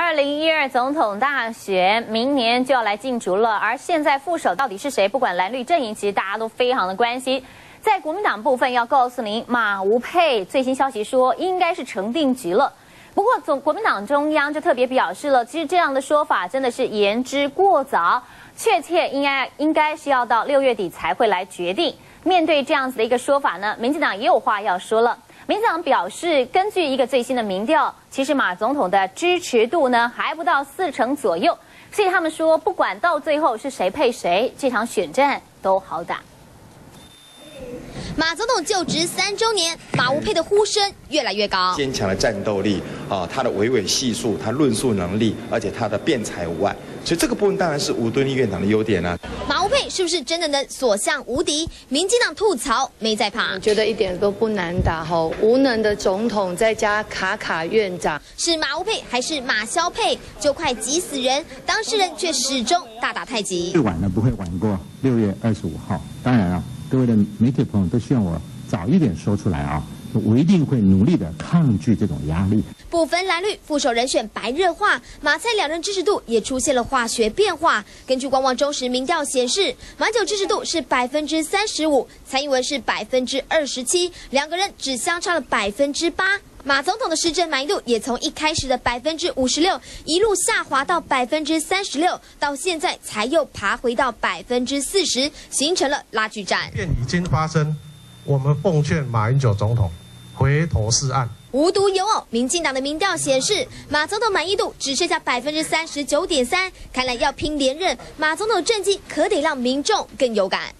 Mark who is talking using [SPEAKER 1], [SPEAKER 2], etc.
[SPEAKER 1] 二零一二总统大选明年就要来竞逐了，而现在副手到底是谁？不管蓝绿阵营，其实大家都非常的关心。在国民党部分，要告诉您，马吴佩最新消息说，应该是成定局了。不过，总国民党中央就特别表示了，其实这样的说法真的是言之过早，确切应该应该是要到六月底才会来决定。面对这样子的一个说法呢，民进党也有话要说了。民进党表示，根据一个最新的民调，其实马总统的支持度呢还不到四成左右，所以他们说，不管到最后是谁配谁，这场选战都好打。
[SPEAKER 2] 马总统就职三周年，马吴佩的呼声越来越高。
[SPEAKER 3] 坚强的战斗力啊，他的娓娓细述，他论述能力，而且他的辩才无碍，所以这个部分当然是吴敦义院长的优点啊。
[SPEAKER 2] 马是不是真的能所向无敌？民进党吐槽没在怕，
[SPEAKER 4] 觉得一点都不难打吼，无能的总统再加卡卡院长，
[SPEAKER 2] 是马乌佩还是马萧佩？就快急死人，当事人却始终大打太极。
[SPEAKER 5] 最晚呢不会晚过六月二十五号，当然啊。各位的媒体朋友都希望我早一点说出来啊！我一定会努力的抗拒这种压力。
[SPEAKER 2] 不分蓝绿，副手人选白热化，马蔡两人支持度也出现了化学变化。根据官网中实民调显示，马九支持度是百分之三十五，蔡英文是百分之二十七，两个人只相差了百分之八。马总统的施政满意度也从一开始的百分之五十六一路下滑到百分之三十六，到现在才又爬回到百分之四十，形成了拉锯战。
[SPEAKER 6] 变已经发生，我们奉劝马英九总统回头是岸。
[SPEAKER 2] 无独有偶，民进党的民调显示，马总统满意度只剩下百分之三十九点三，看来要拼连任，马总统政绩可得让民众更有感。